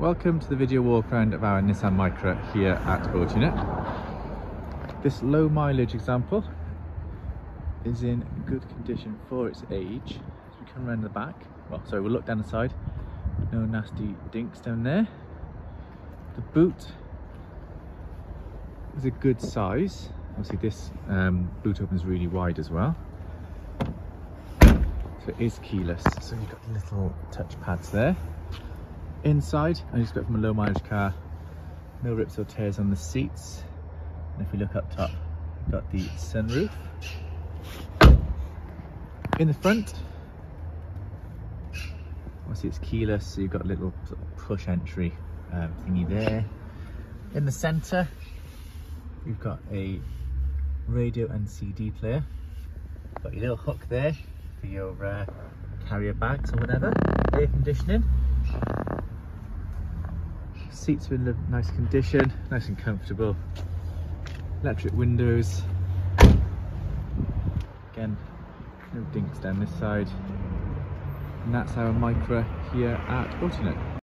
Welcome to the video walk around of our Nissan Micra here at Autonet. This low mileage example is in good condition for its age. As we come around the back, well sorry we'll look down the side, no nasty dinks down there. The boot is a good size. Obviously this um, boot is really wide as well. So it is keyless, so you've got little touch pads there. Inside, I expect from a low mileage car, no rips or tears on the seats. And if we look up top, got the sunroof. In the front, obviously it's keyless, so you've got a little sort of push entry um, thingy there. In the centre, you've got a radio and CD player. Got your little hook there for your uh, carrier bags or whatever. Air conditioning. Seats are in nice condition, nice and comfortable. Electric windows. Again, no dinks down this side. And that's our Micra here at Autonet.